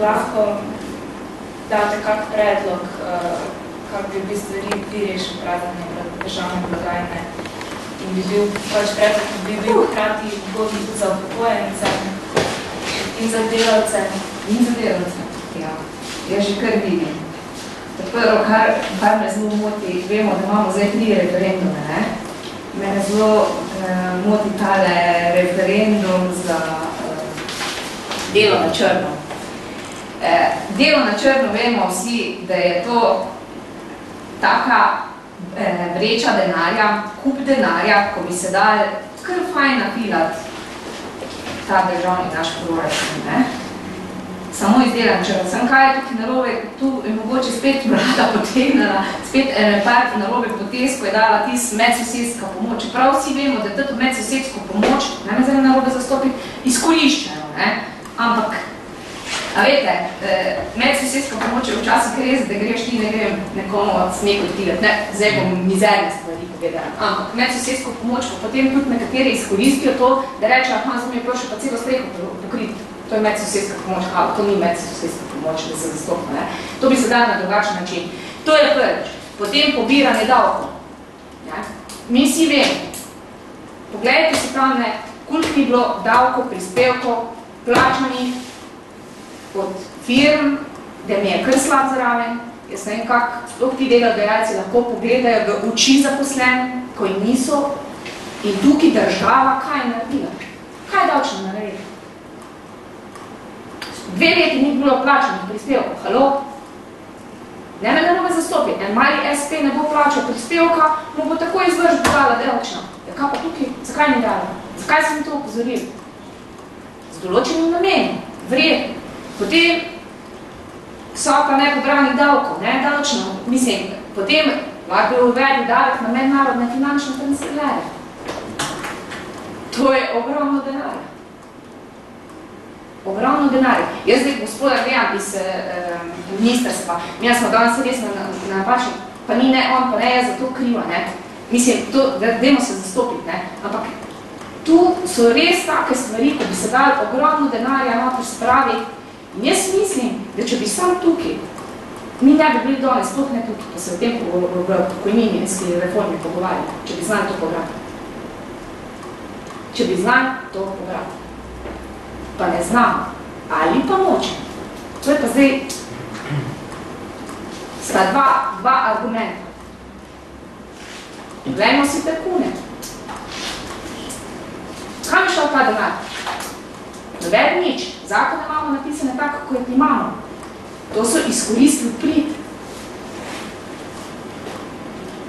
lahko date kak predlog, uh, kak bi bi stvari bi rešil prazanje državne blagajne in bi bil pač predlog, bi bil hkrati godni tudi za upokojence in za delavce. In za delavce, ja. Jaz že kar vidim. Prvo, kar, kar me zelo moti, vemo, da imamo zdaj tri referendume, ne? Mene zelo eh, moti tale referendum za eh, delo na črno. Eh, delo na črno vemo vsi, da je to taka eh, vreča denarja, kup denarja, ko bi se dal kar fajn napilati ta državni naš proračun, ne? samo izdelan črn. Sem kaj je tukaj narobe, tu je mogoče spet brada potegnala, spet ene par narobe potez, ko je dala tis medsosedska pomoč. Prav vsi vemo, da tudi medsosedsko pomoč, ne me zdaj narobe zastopiti, izkoriščajo, ne? Ampak, a vete, eh, medsosedska pomoč je včasih res, da greš ti, ne grem nekomu od smeku odpilati, ne, zdaj bom mizerne stvari povedala. Ampak medsosedsko pomoč pa potem tudi nekateri izkoristijo to, da rečejo, aha, zdaj mi je prošel pa celo streho pokriti. To je medsosedska pomoč, ali to ni medsosedska pomoč, da se zastopno. Ne? To bi se dal na drugačen način. To je prvič. Potem pobiranje davkov. Ja? Mi vsi vemo, pogledajte si tam, ne, koliko bi bilo davkov, prispevkov, plačanih od firm, da mi je kar slab zraven. Jaz ne vem, kak sploh ti delodajalci lahko pogledajo v oči zaposlen, ko jih niso. In tukaj država, kaj je naredila? Kaj je davčno naredila? Dve leti ni bilo plačanih prispevkov, halo? Ne me narobe zastopiti, en mali SP ne bo plačal prispevka, mu bo tako izvrž dala delčno. Ja, kaj pa tukaj, zakaj ni dala? Zakaj sem to upozoril? Z določenim namenom, vredno. Potem so pa nepobranih davkov, ne, davčno, mislim, potem lahko bi uvedli davek na mednarodne finančne transferje. To je ogromno denarja ogromno denarja. Jaz zdaj gospodar gledam iz eh, ministrstva, mi smo danes res na, na napačni, pa ni ne on, pa ne je za to kriva, ne. Mislim, to, da dajmo se zastopiti, ne. Ampak tu so res take stvari, ko bi se dali ogromno denarja na spravi. In jaz mislim, da če bi sam tukaj, mi ne bi bili danes, sploh ne tukaj, ko se v tem pokojninski reformi pogovarjali, če bi znali to pobrati. Če bi znali to pobrati pa ne znamo, ali pa močemo. To je pa zdaj, sta dva, dva argumenta. Glejmo si tekune. Kam je šel ta denar? Dober nič. Zakon imamo napisane tako, kako jih imamo. To so izkoristili prid.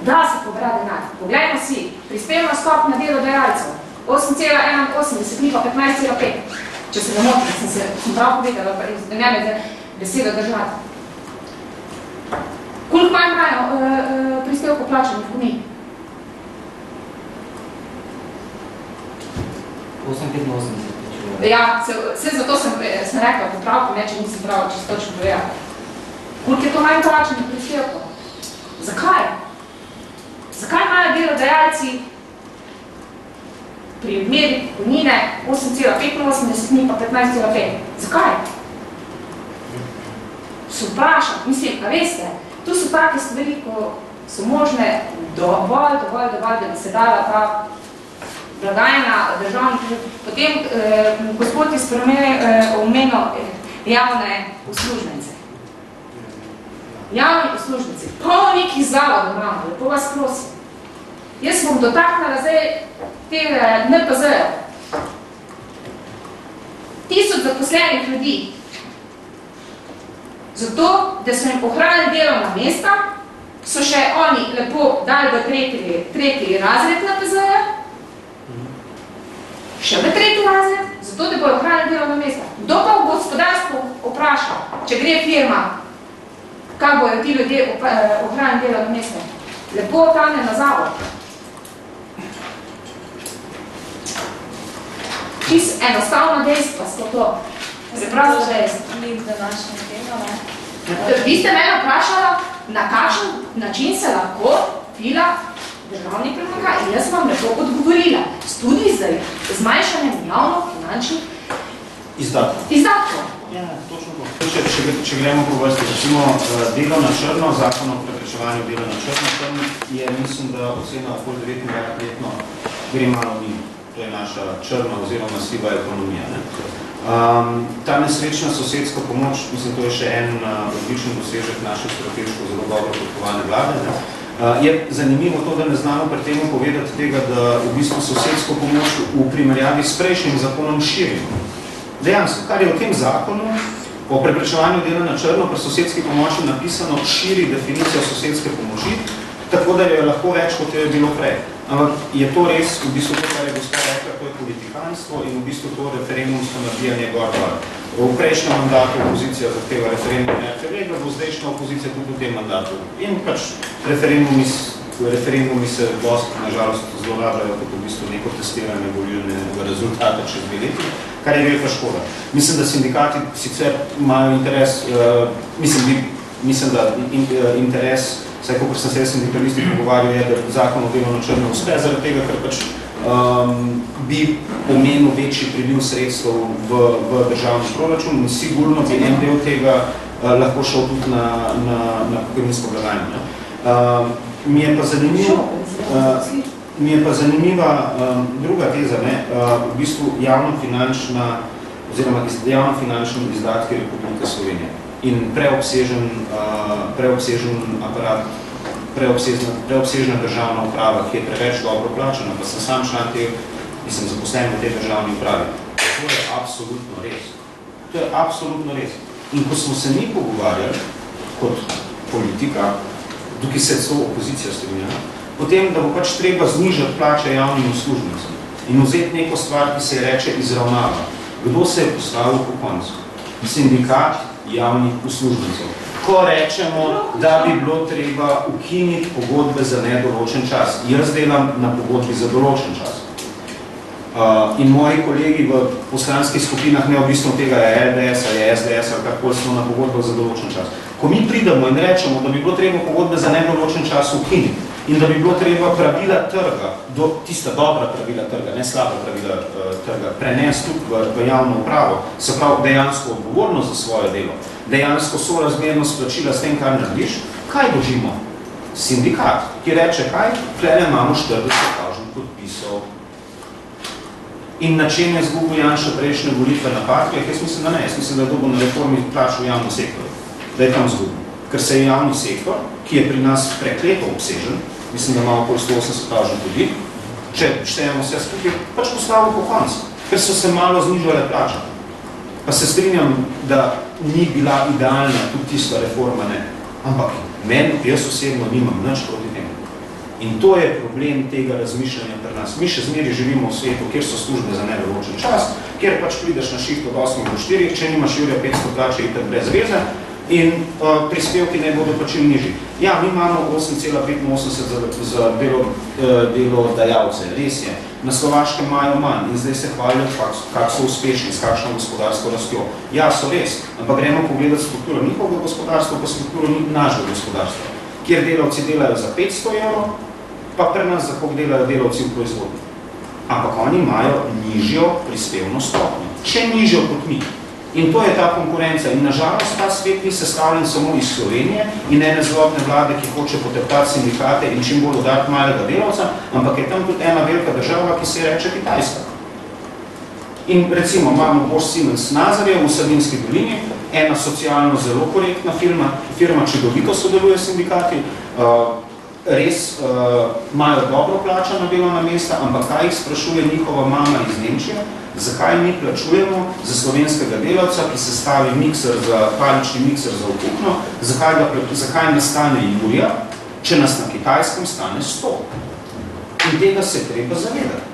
Da se pobra denar. Poglejmo si, prispevno skop na delo dajalcev. 8,81, ni pa 15,5 če se ne motim, sem se prav povedala, da ne me besedo držati. Koliko manj imajo uh, uh, prispevko plačanih v mi? 8,85. Ja, se, se zato sem, eh, sem rekla popravko, ne, če nisem pravo čisto točno povedala. Koliko je to manj plačanih prispevko? Zakaj? Zakaj imajo delodajalci pri odmeri pokojnine 8,85, ni pa 15,5. Zakaj? Se vprašam, mislim, a veste, tu so take stvari, ko so možne dovolj, dovolj, dovolj, da bi se dala ta blagajna državnih, potem eh, gospod iz eh, omenil eh, javne uslužbence. Javni uslužbenci, polno nekih zavodov imamo, lepo vas prosim. Jaz bom dotaknila zdaj tega NPZ-ja. Tisoč zaposlenih ljudi. Zato, da so jim ohranili delovna mesta, so še oni lepo dali v tretji, tretji razred NPZ-ja, še v tretji razred, zato, da bojo ohranili delovna mesta. Kdo pa v gospodarstvu vprašal, če gre firma, kako bojo ti ljudje eh, ohranili delovna mesta? Lepo tane na zavod. čist enostavno dejstvo so to. Preprosto dejstvo. Link današnje tema, ne? Vi ste mene vprašala, na kakšen način se lahko fila državni premaka in jaz vam lepo odgovorila. Tudi z zmanjšanjem javno finančnih izdatkov. izdatkov. Ja, točno to. Če, če, če gremo po vrsti, recimo eh, delo na črno, zakon o preprečevanju dela na črno, tam je, mislim, da ocena okoli 9 milijard letno gre malo mimo. To je naša črna oziroma siva ekonomija. Ne? Um, ta nesrečna sosedska pomoč, mislim, to je še en uh, odličen dosežek naše strateško zelo dobro podkovane vlade. Ne? Je zanimivo to, da ne znamo pri temu povedati tega, da v bistvu sosedsko pomoč v primerjavi s prejšnjim zakonom širimo. Dejansko, kar je v tem zakonu o preprečevanju dela na črno pri sosedski pomoči napisano, širi definicijo sosedske pomoči, tako da je lahko več, kot je bilo prej. Ampak je to res, v bistvu to, kar je gospod rekla, to je politikanstvo in v bistvu to referendumsko nabijanje gor-gor. V prejšnjem mandatu opozicija zahteva referendum RTV, da bo zdajšnja opozicija tudi v tem mandatu. In pač referendumi, referendumi se dosti, nažalost, zlorabljajo kot v bistvu neko testiranje volilnega rezultata čez dve leti, kar je velika škoda. Mislim, da sindikati sicer imajo interes, uh, mislim, bi, mislim, da in, uh, interes vsaj kot sem se sindikalisti pogovarjal, je, da zakon o delo na črno uspe, zaradi tega, ker pač um, bi pomenil večji priliv sredstev v, v državni proračun in sigurno bi en del tega uh, lahko šel tudi na, na, na pokojninsko blagajno. Uh, mi je pa zanimivo, uh, mi je pa zanimiva um, druga teza, ne, uh, v bistvu javno-finančna oziroma javno-finančni izdatki Republike Slovenije in preobsežen, uh, preobsežen aparat, preobsežna, preobsežna državna uprava, ki je preveč dobro plačena, pa sem sam član te, in sem zaposlen v tej državni upravi. To je absolutno res. To je absolutno res. In ko smo se mi pogovarjali kot politika, tukaj se so opozicija strinjala, potem, da bo pač treba znižati plače javnim uslužnicam in vzeti neko stvar, ki se reče izravnava. Kdo se je postavil po koncu? Sindikat, javnih uslužbencev. Ko rečemo, da bi bilo treba ukiniti pogodbe za nedoločen čas, jaz delam na pogodbi za določen čas. Uh, in moji kolegi v poslanskih skupinah, neodvisno tega je LDS ali SDS ali kako smo na pogodbah za določen čas. Ko mi pridemo in rečemo, da bi bilo treba pogodbe za nedoločen čas ukiniti, in da bi bilo treba pravila trga, do, tista dobra pravila trga, ne slaba pravila uh, trga, prenesti tudi v, v javno upravo, se pravi dejansko odgovornost za svoje delo, dejansko sorazmerno splačila s tem, kar narediš, kaj dožimo? Sindikat, ki reče, kaj? Klene imamo 40 kažnih podpisov. In na čem je zgubil Janša prejšnje volitve na partijah? Jaz mislim, da ne. Jaz mislim, da je dobil na reformi plač v javnem sektorju. Da je tam zgubil. Ker se je javni sektor, ki je pri nas prekleto obsežen, mislim, da imamo okoli 180 tažnih ljudi, če štejemo vse skupaj, pač postavil po koncu, ker so se malo znižale plače. Pa se strinjam, da ni bila idealna tudi tista reforma, ne. Ampak meni, jaz osebno nimam nič proti temu. In to je problem tega razmišljanja pri nas. Mi še zmeri živimo v svetu, kjer so službe za nedoločen čas, kjer pač prideš na šift od 8 do 4, če nimaš Jurija 500 plače, je brez veze, in uh, prispevki ne bodo pač nižji. Ja, mi imamo 8,85 za, za delo, uh, delo dajalce, res je. Na Slovaškem imajo manj in zdaj se hvalijo, kak, so uspešni, s kakšno gospodarsko rastjo. Ja, so res, ampak gremo pogledati strukturo njihovega gospodarstva, pa strukturo našega gospodarstva, kjer delavci delajo za 500 evrov, pa pri nas za koliko delajo delavci v proizvodnji. Ampak oni imajo nižjo prispevno stopnjo, še nižjo kot mi. In to je ta konkurenca. In nažalost ta svet ni sestavljen samo iz Slovenije in ene zlobne vlade, ki hoče poteptati sindikate in čim bolj dodati malega delavca, ampak je tam tudi ena velika država, ki se reče Kitajska. In recimo imamo Bosch Siemens Nazarje v Sadinski dolini, ena socialno zelo korektna firma, firma čudovito sodeluje s sindikati, uh, res uh, imajo dobro plačana delovna mesta, ampak kaj jih sprašuje njihova mama iz Nemčije, zakaj mi plačujemo za slovenskega delavca, ki se stavi mikser za, palični mikser za okupno, zakaj, ga, zakaj nastane Jurija, če nas na kitajskem stane 100. In tega se treba zavedati.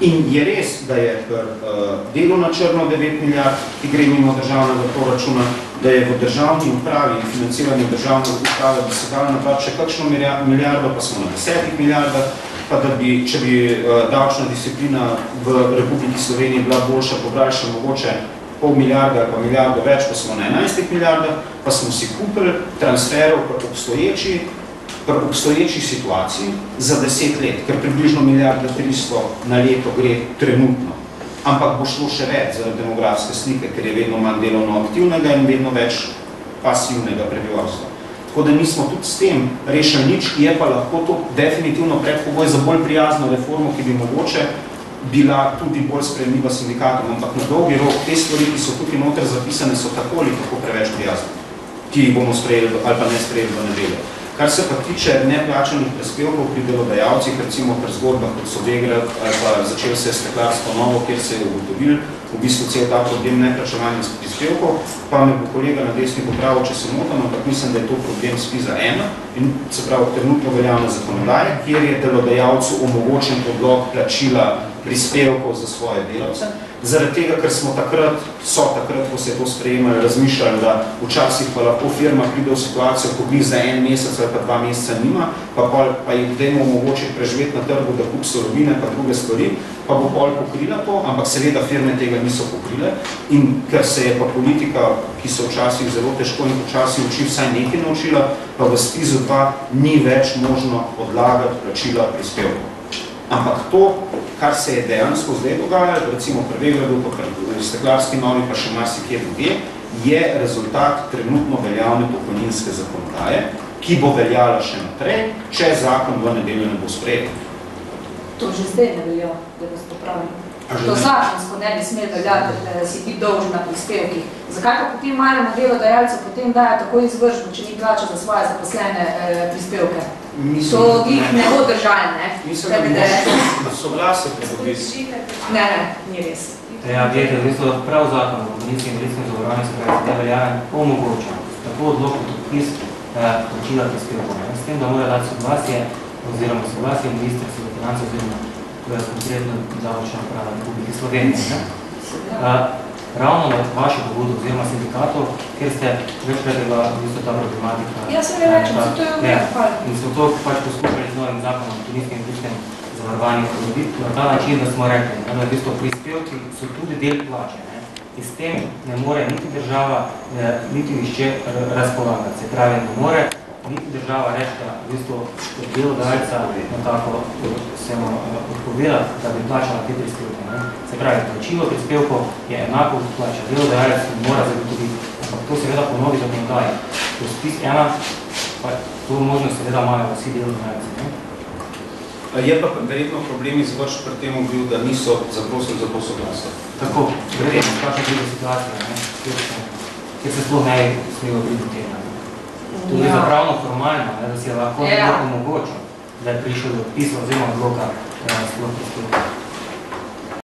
In je res, da je pr, uh, delo na črno 9 milijard, ki gre mimo državnega proračuna, da je v državni upravi in financiranju državne uprave, da se dali napraviti še kakšno milijardo, pa smo na 10 milijardah, pa da bi, če bi uh, davčna disciplina v Republiki Sloveniji bila boljša, pobrali še mogoče pol milijarda ali pa milijardo več, pa smo na 11 milijardah, pa smo si kupili transferov kot obstoječi, pri obstoječi situaciji za 10 let, ker približno milijarda 300 na leto gre trenutno. Ampak bo šlo še več zaradi demografske slike, ker je vedno manj delovno aktivnega in vedno več pasivnega prebivalstva. Tako da nismo tudi s tem rešili nič, je pa lahko to definitivno predpogoj za bolj prijazno reformo, ki bi mogoče bila tudi bolj sprejemljiva sindikatom, ampak na dolgi rok te stvari, ki so tukaj noter zapisane, so tako ali tako preveč prijazne, ki jih bomo sprejeli ali pa ne sprejeli v nedeljo. Kar se pa tiče neplačanih prispevkov pri delodajalcih, recimo pri zgodbah, kot so Vegrad ali pa začel se steklarsko novo, kjer se je ugotovil v bistvu cel ta problem neplačevanja prispevkov, pa me bo kolega na desni popravil, če se motam, ampak mislim, da je to problem SPIZA 1 in se pravi trenutno veljavne zakonodaje, kjer je delodajalcu omogočen odlog plačila prispevkov za svoje delavce. Zaradi tega, ker smo takrat, so takrat, ko se je to sprejemali, razmišljali, da včasih pa lahko firma pride v situacijo, ko bi za en mesec ali pa dva meseca nima, pa, pol, pa jih dajmo omogočiti preživeti na trgu, da kup sorovine pa druge stvari, pa bo pol pokrila to, ampak seveda firme tega niso pokrile in ker se je pa politika, ki se včasih zelo težko in počasi uči vsaj nekaj naučila, pa v spizu pa ni več možno odlagati plačila prispevkov. Ampak to, kar se je dejansko zdaj dogajalo, recimo pri Vegradu, pa pri Steklarski novi, pa še marsikje druge, je rezultat trenutno veljavne pokojninske zakonodaje, ki bo veljala še naprej, če zakon v nedeljo ne bo sprejet. To že zdaj ne velja, da. A že To zakonsko ne bi smel veljati, da si ti dolžen na prispevkih. Zakaj pa potem malemu delodajalcu potem dajo tako izvržbo, če ni plača za svoje zaposlene eh, prispevke? Mislim, To jih ne bo držali, ne? Mislim, Da bi da da- bi soglasje pridobiti. Ne, ne, ni res. Ja, gledajte, v bistvu prav zakon o in invalidskem zavarovanju se pravi, da veljaven omogoča tako odlog kot odpis eh, plačila prispevkov. ne. S tem, da mora dati soglasje oziroma soglasje ministrstva za finance oziroma eh, konkretno davčna uprava Republike Slovenije. Ne? Eh, ravno na vašo pobudo oziroma sindikatov, kjer ste večkrat bila v bistvu ta problematika. Ja, se ne rečem, eh, se to je redu, hvala. In smo to pač poskušali z novim zakonom o pokojninskem in invalidskem zavarovanju urediti na ta način, da smo rekli, da v bistvu prispevki so tudi del plače. Ne. In s tem ne more niti država, eh, niti nišče r- razpolagati. Se pravi, ne more država reči, da v bistvu delodajalca nekako se mu eh, odpoveda, da bi plačala te prispevke. Ne. Se pravi, plačilo prispevkov je enako kot plača. Delodajalec mora zagotoviti, ampak to seveda po novi zakonodaji. To spis ena, pa to možnost seveda imajo vsi delodajalci. ne. Je pa verjetno problem izvrš pri tem bil, da niso zaprosili za to soglasje. Tako, verjetno, kakšna druga situacija, ne, kjer se, kjer se sploh ne bi smelo biti tega. Tudi Ja. za pravno formalno, ne, da si je lahko Ja. nekdo omogočil, da je prišel do odpisa oziroma odloka, da sploh prispevka.